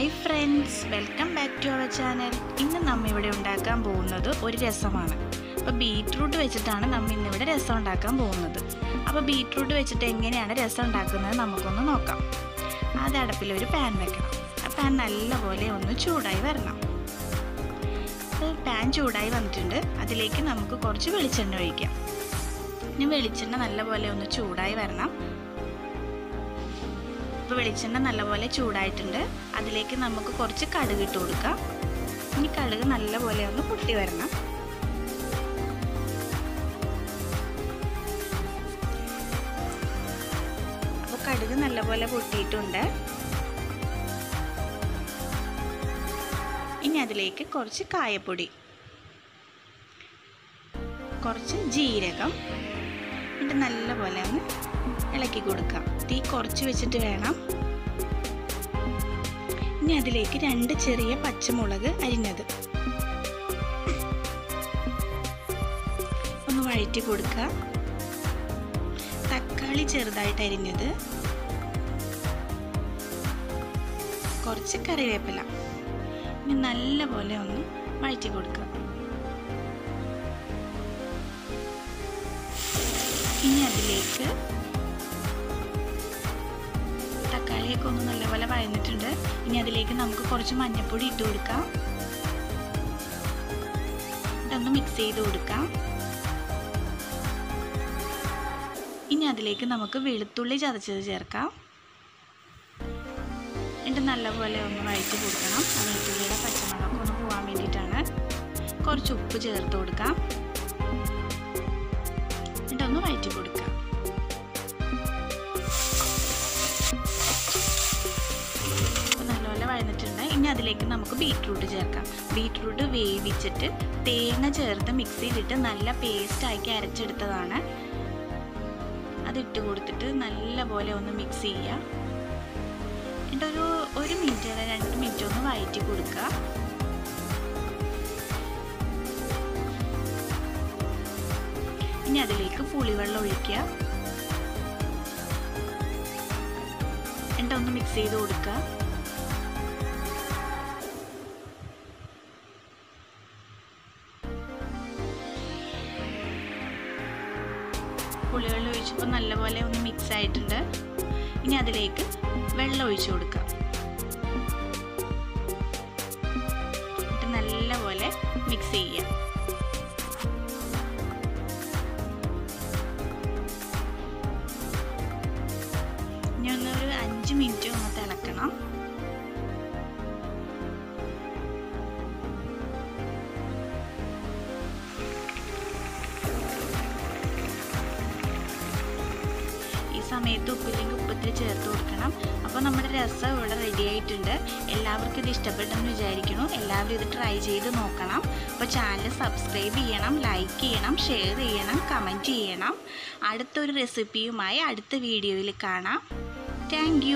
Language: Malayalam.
Hi friends welcome back to our channel ഇന്ന് നമ്മ ഇവിടെ ഉണ്ടാക്കാൻ പോകുന്നത് ഒരു രസമാണ്. അപ്പോൾ ബീറ്റ്റൂട്ട് വെച്ചിട്ടാണ് നമ്മൾ ഇന്നിവിടെ രസം ഉണ്ടാക്കാൻ പോകുന്നത്. അപ്പോൾ ബീറ്റ്റൂട്ട് വെച്ചിട്ട് എങ്ങനെയാണ് രസം ഉണ്ടാക്കുന്നത് നമുക്കൊന്ന് നോക്കാം. അത് അടുപ്പിൽ ഒരു പാൻ വെക്കണം. ആ പാൻ നല്ലപോലെ ഒന്ന് ചൂടായി വരണം. പാൻ ചൂടായി വന്നിട്ടുണ്ട്. അതിലേക്ക് നമുക്ക് കുറച്ച് വെളിച്ചെണ്ണ ഒഴിക്കാം. ഇനി വെളിച്ചെണ്ണ നല്ലപോലെ ഒന്ന് ചൂടായി വരണം. ഇപ്പോൾ വെളിച്ചെണ്ണ നല്ലപോലെ ചൂടായിട്ടുണ്ട്. അതിലേക്ക് നമുക്ക് കുറച്ച് കടുക് ഇട്ട് കൊടുക്കാം. ഇനി കടുക് നല്ലപോലെ ഒന്ന് പൊട്ടി വരണം. അപ്പോൾ കടുക് നല്ലപോലെ പൊട്ടിയിട്ടുണ്ട്. ഇനി അതിലേക്ക് കുറച്ച് കായപ്പൊടി കുറച്ച് ജീരകം എന്നിട്ട് നല്ലപോലെ ഒന്ന് ഇളക്കി കൊടുക്കാം. തീ കുറച്ച് വെച്ചിട്ട് വേണം. ഇനി അതിലേക്ക് രണ്ട് ചെറിയ പച്ചമുളക് അരിഞ്ഞത്. ഒന്ന് വഴറ്റി കൊടുക്കുക. തക്കാളി ചെറുതായിട്ട് അരിഞ്ഞത്. കുറച്ച് കറിവേപ്പില. ഇനി നല്ലപോലെ ഒന്ന് വഴറ്റി കൊടുക്കുക. ഇനി അതിലേക്ക് തക്കാളിയൊക്കെ ഒന്ന് നല്ലപോലെ വഴന്നിട്ടുണ്ട്. ഇനി അതിലേക്ക് നമുക്ക് കുറച്ച് മഞ്ഞൾപ്പൊടി ഇട്ട് കൊടുക്കാം. ഇതൊന്ന് മിക്സ് ചെയ്ത് കൊടുക്കാം. ഇനി അതിലേക്ക് നമുക്ക് വെളുത്തുള്ളി ചതച്ചത് ചേർക്കാം. എന്നിട്ട് നല്ലപോലെ ഒന്ന് വഴറ്റി കൊടുക്കണം. വെളുത്തുള്ളിയുടെ പച്ചമുളകൊക്കെ ഒന്ന് പോകാൻ വേണ്ടിയിട്ടാണ്. കുറച്ച് ഉപ്പ് ചേർത്ത് കൊടുക്കാം. അതിലേക്ക് നമുക്ക് ബീറ്റ്റൂട്ട് ചേർക്കാം. ബീറ്റ്റൂട്ട് വേവിച്ചിട്ട് തേങ്ങ ചേർത്ത് മിക്സിയിലിട്ട് നല്ല പേസ്റ്റ് ആക്കി അരച്ചെടുത്തതാണ്. അതിട്ട് കൊടുത്തിട്ട് നല്ലപോലെ ഒന്ന് മിക്സ് ചെയ്യുക. എന്നിട്ട് ഒരു ഒരു മിനിറ്റ് അല്ല രണ്ട് മിനിറ്റ് ഒന്ന് വയറ്റി കൊടുക്കുക. ഇനി അതിലേക്ക് പുളിവെള്ളം ഒഴിക്കുക. എന്നിട്ട് ഒന്ന് മിക്സ് ചെയ്ത് കൊടുക്കുക. പുളിവെള്ളം ഒഴിച്ചപ്പോൾ നല്ലപോലെ ഒന്ന് മിക്സ് ആയിട്ടുണ്ട്. ഇനി അതിലേക്ക് വെള്ളം ഒഴിച്ചു കൊടുക്കാം. നല്ലപോലെ മിക്സ് ചെയ്യുക. സമയത്ത് ഉപ്പില്ലെങ്കിൽ ഉപ്പത്തിൽ ചേർത്ത് കൊടുക്കണം. അപ്പോൾ നമ്മുടെ രസം ഇവിടെ റെഡി ആയിട്ടുണ്ട്. എല്ലാവർക്കും ഇത് ഇഷ്ടപ്പെട്ടെന്ന് വിചാരിക്കുന്നു. എല്ലാവരും ഇത് ട്രൈ ചെയ്ത് നോക്കണം. അപ്പോൾ ചാനൽ സബ്സ്ക്രൈബ് ചെയ്യണം ലൈക്ക് ചെയ്യണം ഷെയർ ചെയ്യണം കമന്റ് ചെയ്യണം. അടുത്തൊരു റെസിപ്പിയുമായി അടുത്ത വീഡിയോയിൽ കാണാം. താങ്ക്